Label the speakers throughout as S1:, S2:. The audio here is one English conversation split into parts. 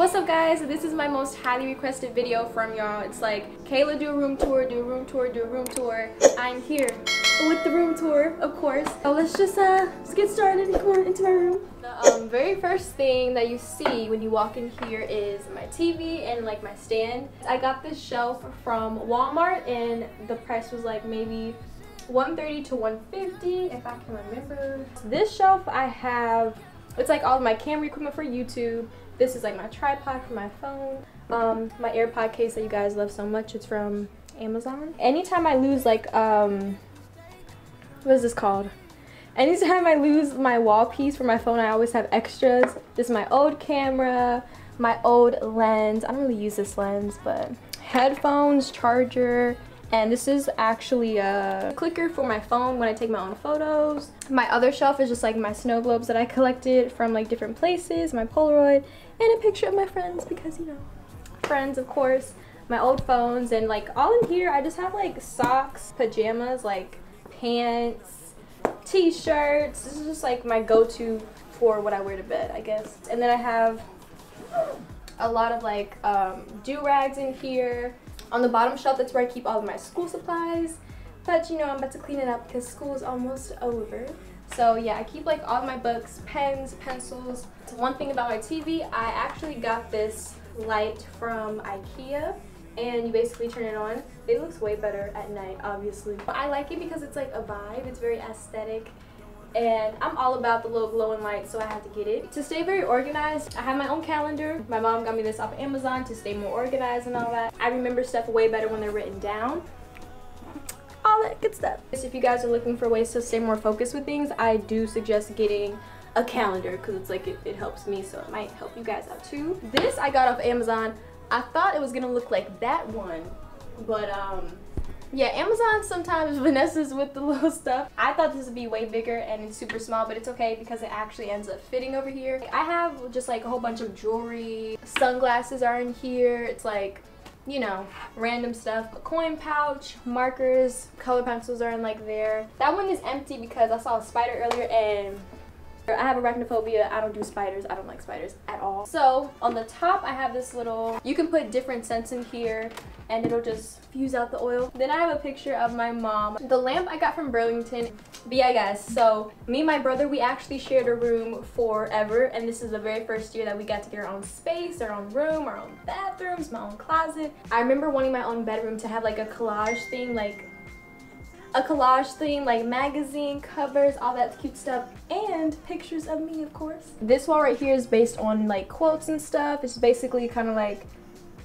S1: What's up guys? This is my most highly requested video from y'all. It's like, Kayla do a room tour, do a room tour, do a room tour. I'm here with the room tour, of course. So let's just uh, let's get started. Come on into my room. The um, very first thing that you see when you walk in here is my TV and like my stand. I got this shelf from Walmart and the price was like maybe 130 to 150 if I can remember. This shelf I have, it's like all my camera equipment for YouTube. This is like my tripod for my phone. Um, my AirPod case that you guys love so much, it's from Amazon. Anytime I lose like, um, what is this called? Anytime I lose my wall piece for my phone, I always have extras. This is my old camera, my old lens. I don't really use this lens, but headphones, charger, and this is actually a clicker for my phone when I take my own photos. My other shelf is just like my snow globes that I collected from like different places, my Polaroid, and a picture of my friends because you know, friends of course, my old phones, and like all in here I just have like socks, pajamas, like pants, t-shirts. This is just like my go-to for what I wear to bed I guess. And then I have a lot of like um, do-rags in here on the bottom shelf, that's where I keep all of my school supplies. But you know, I'm about to clean it up because school is almost over. So yeah, I keep like all my books, pens, pencils. One thing about my TV, I actually got this light from Ikea and you basically turn it on. It looks way better at night, obviously. But I like it because it's like a vibe. It's very aesthetic and I'm all about the little glowing light so I had to get it. To stay very organized, I have my own calendar. My mom got me this off of Amazon to stay more organized and all that. I remember stuff way better when they're written down. All that good stuff. If you guys are looking for ways to stay more focused with things, I do suggest getting a calendar because it's like it, it helps me so it might help you guys out too. This I got off Amazon. I thought it was gonna look like that one, but um, yeah, Amazon sometimes Vanessa's with the little stuff. I thought this would be way bigger and it's super small, but it's okay because it actually ends up fitting over here. I have just like a whole bunch of jewelry. Sunglasses are in here. It's like, you know, random stuff. A coin pouch, markers, color pencils are in like there. That one is empty because I saw a spider earlier and I have arachnophobia. I don't do spiders. I don't like spiders at all. So on the top, I have this little, you can put different scents in here and it'll just fuse out the oil. Then I have a picture of my mom. The lamp I got from Burlington. Guys, so me and my brother, we actually shared a room forever. And this is the very first year that we got to get our own space, our own room, our own bathrooms, my own closet. I remember wanting my own bedroom to have like a collage thing, like a collage theme like magazine covers all that cute stuff and pictures of me of course this wall right here is based on like quotes and stuff it's basically kind of like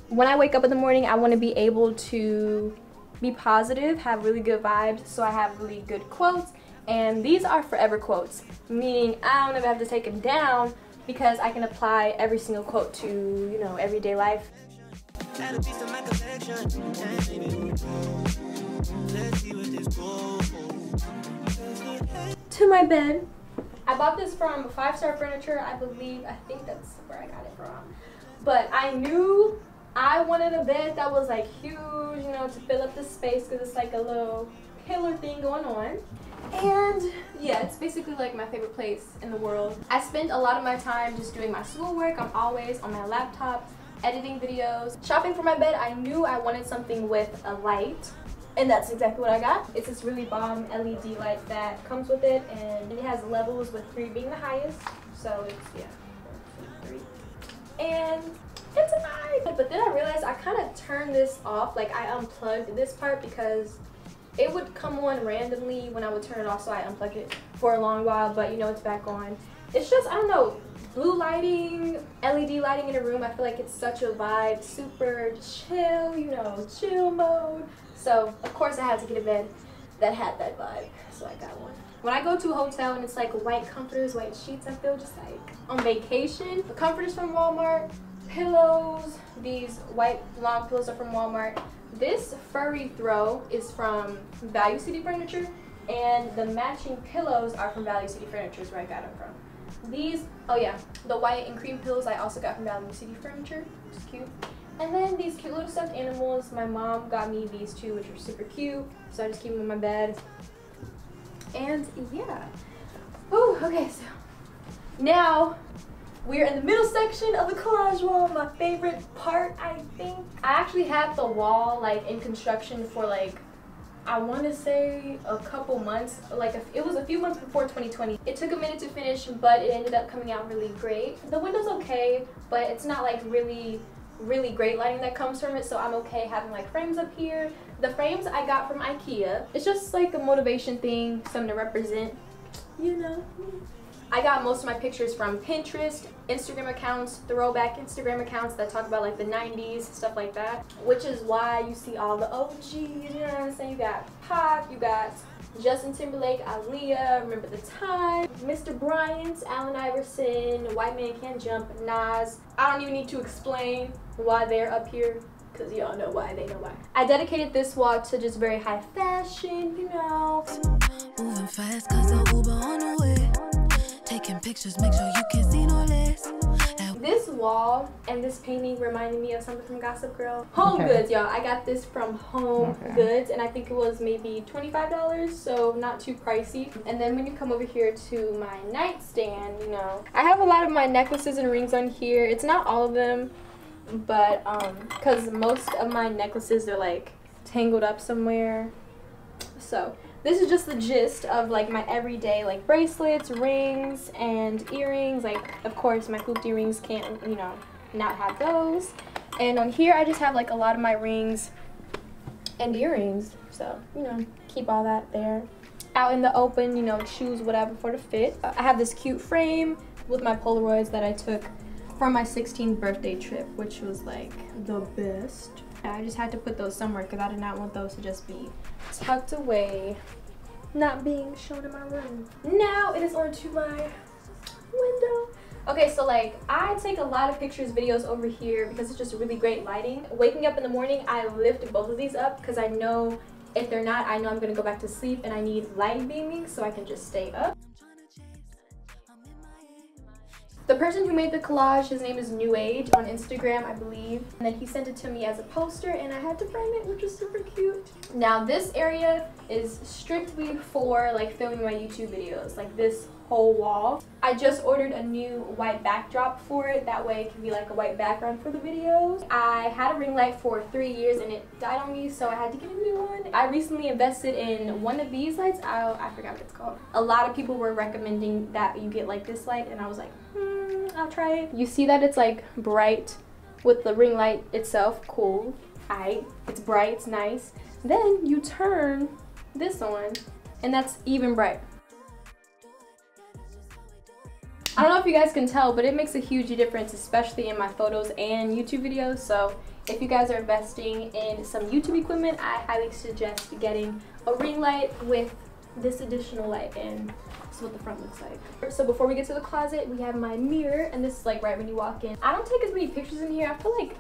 S1: when i wake up in the morning i want to be able to be positive have really good vibes so i have really good quotes and these are forever quotes meaning i don't ever have to take them down because i can apply every single quote to you know everyday life to my bed. I bought this from Five Star Furniture, I believe. I think that's where I got it from. But I knew I wanted a bed that was like huge, you know, to fill up the space because it's like a little pillar thing going on. And yeah, it's basically like my favorite place in the world. I spend a lot of my time just doing my schoolwork. I'm always on my laptop editing videos. Shopping for my bed, I knew I wanted something with a light and that's exactly what I got. It's this really bomb LED light that comes with it and it has levels with three being the highest. So it's, yeah, three. And it's a vibe. But then I realized I kind of turned this off. Like I unplugged this part because it would come on randomly when I would turn it off. So I unplugged it for a long while, but you know, it's back on. It's just, I don't know, blue lighting, LED lighting in a room. I feel like it's such a vibe, super chill, you know, chill mode. So, of course, I had to get a bed that had that vibe. So I got one. When I go to a hotel and it's like white comforters, white sheets, I feel just like on vacation. The comforters from Walmart, pillows, these white long pillows are from Walmart. This furry throw is from Value City Furniture and the matching pillows are from Value City Furniture is where I got them from. These, oh yeah, the white and cream pillows I also got from Value City Furniture, is cute. And then these cute little stuffed animals. My mom got me these two, which are super cute. So I just keep them in my bed. And yeah. Oh, okay, so now We're in the middle section of the collage wall, my favorite part, I think. I actually had the wall like in construction for like I want to say a couple months, like a, it was a few months before 2020. It took a minute to finish, but it ended up coming out really great. The window's okay, but it's not like really, really great lighting that comes from it, so I'm okay having like frames up here. The frames I got from Ikea. It's just like a motivation thing, something to represent, you know. I got most of my pictures from Pinterest, Instagram accounts, throwback Instagram accounts that talk about like the 90s, stuff like that. Which is why you see all the OGs, you know what I'm saying? You got Pop, you got Justin Timberlake, Aaliyah, Remember the Time, Mr. Bryant, Allen Iverson, White Man Can't Jump, Nas. I don't even need to explain why they're up here because y'all know why, they know why. I dedicated this wall to just very high fashion, you know. Moving fast cause the Uber on the way. Taking pictures, make sure you can see no less. This wall and this painting reminded me of something from Gossip Girl. Home okay. Goods, y'all. I got this from Home okay. Goods and I think it was maybe $25, so not too pricey. And then when you come over here to my nightstand, you know, I have a lot of my necklaces and rings on here. It's not all of them, but um, because most of my necklaces are like tangled up somewhere. So this is just the gist of like my everyday like bracelets, rings, and earrings. Like of course my hooped earrings can't, you know, not have those. And on here I just have like a lot of my rings and earrings. So, you know, keep all that there. Out in the open, you know, choose whatever for the fit. I have this cute frame with my Polaroids that I took from my 16th birthday trip, which was like the best. I just had to put those somewhere because I did not want those to just be tucked away, not being shown in my room. Now it is on to my window. Okay, so like I take a lot of pictures, videos over here because it's just really great lighting. Waking up in the morning, I lift both of these up because I know if they're not, I know I'm gonna go back to sleep and I need light beaming so I can just stay up. The person who made the collage, his name is New Age on Instagram, I believe. And then he sent it to me as a poster and I had to frame it, which is super cute. Now this area is strictly for like filming my YouTube videos, like this whole wall. I just ordered a new white backdrop for it. That way it can be like a white background for the videos. I had a ring light for three years and it died on me, so I had to get a new one. I recently invested in one of these lights. I, I forgot what it's called. A lot of people were recommending that you get like this light and I was like, I'll try it. You see that it's like bright with the ring light itself. Cool. Alright, it's bright, it's nice. Then you turn this on and that's even bright. I don't know if you guys can tell, but it makes a huge difference, especially in my photos and YouTube videos. So if you guys are investing in some YouTube equipment, I highly suggest getting a ring light with this additional light and this is what the front looks like. So before we get to the closet, we have my mirror and this is like right when you walk in. I don't take as many pictures in here. I feel like,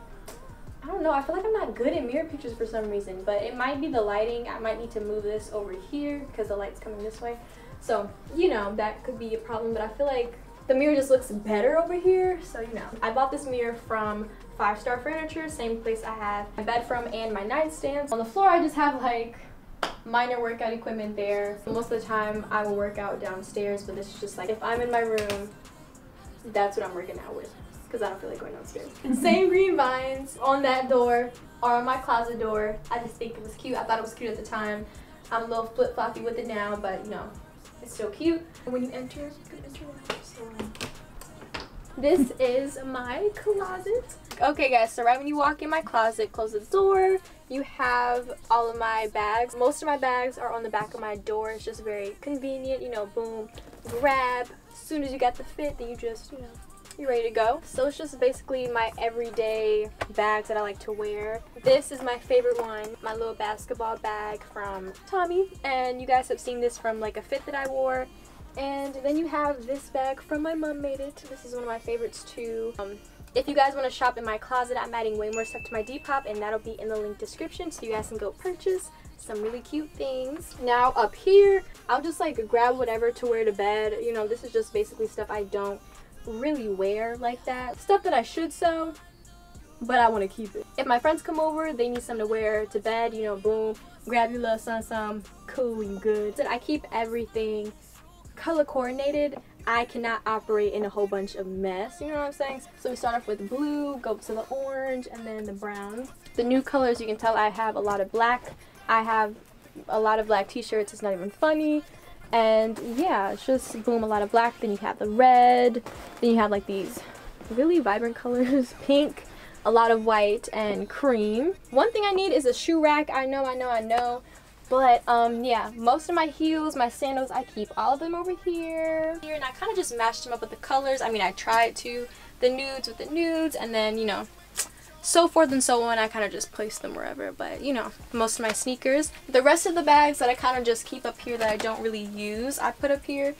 S1: I don't know, I feel like I'm not good at mirror pictures for some reason, but it might be the lighting. I might need to move this over here because the light's coming this way. So, you know, that could be a problem, but I feel like the mirror just looks better over here, so you know. I bought this mirror from Five Star Furniture, same place I have my bed from and my nightstands. On the floor, I just have like minor workout equipment there. Most of the time, I will work out downstairs, but this is just like if I'm in my room, that's what I'm working out with because I don't feel like going downstairs. Mhm. Same green vines on that door or on my closet door. I just think it was cute. I thought it was cute at the time. I'm a little flip-floppy with it now, but you know, it's still cute. When you enter, you can enter this is my closet. Okay guys, so right when you walk in my closet, close the door, you have all of my bags. Most of my bags are on the back of my door. It's just very convenient, you know, boom, grab. As soon as you got the fit, then you just, you know, you're ready to go. So it's just basically my everyday bags that I like to wear. This is my favorite one, my little basketball bag from Tommy. And you guys have seen this from like a fit that I wore. And then you have this bag from my mom made it. This is one of my favorites too. Um, if you guys want to shop in my closet, I'm adding way more stuff to my Depop and that'll be in the link description so you guys can go purchase some really cute things. Now up here, I'll just like grab whatever to wear to bed. You know, this is just basically stuff I don't really wear like that. Stuff that I should sew, but I want to keep it. If my friends come over, they need something to wear to bed, you know, boom, grab your little son some, cool, you good. So I keep everything color coordinated. I cannot operate in a whole bunch of mess, you know what I'm saying? So we start off with blue, go to the orange, and then the brown. The new colors, you can tell I have a lot of black. I have a lot of black t-shirts, it's not even funny. And yeah, it's just boom, a lot of black. Then you have the red, then you have like these really vibrant colors, pink, a lot of white, and cream. One thing I need is a shoe rack. I know, I know, I know. But um, yeah, most of my heels, my sandals, I keep all of them over here. Here, and I kind of just matched them up with the colors. I mean, I tried to. The nudes with the nudes, and then, you know, so forth and so on. I kind of just place them wherever, but you know, most of my sneakers. The rest of the bags that I kind of just keep up here that I don't really use, I put up here.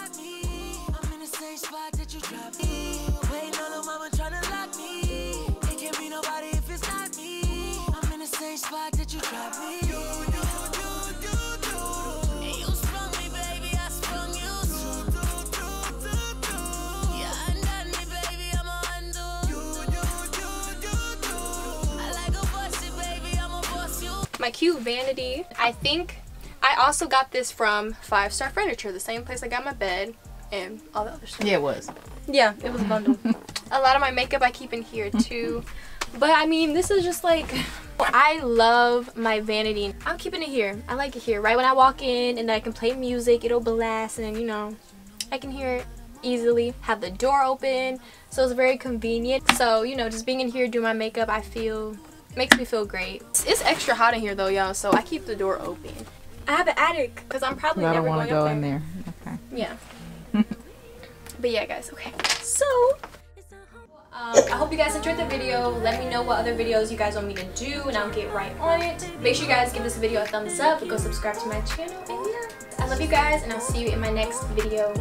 S1: My cute vanity. I think I also got this from Five Star Furniture, the same place I got my bed and all the other stuff.
S2: Yeah, it was.
S1: Yeah, it was a bundle. a lot of my makeup I keep in here too. But I mean, this is just like, I love my vanity. I'm keeping it here. I like it here. Right when I walk in and I can play music, it'll blast and you know, I can hear it easily. Have the door open, so it's very convenient. So, you know, just being in here doing my makeup, I feel Makes me feel great. It's extra hot in here though, y'all, so I keep the door open. I have an attic because I'm probably
S2: I
S1: never
S2: don't
S1: want to
S2: go
S1: there.
S2: in there.
S1: Okay. Yeah. but yeah, guys. Okay. So. Um, I hope you guys enjoyed the video. Let me know what other videos you guys want me to do and I'll get right on it. Make sure you guys give this video a thumbs up. Go subscribe to my channel. And yeah, I love you guys and I'll see you in my next video.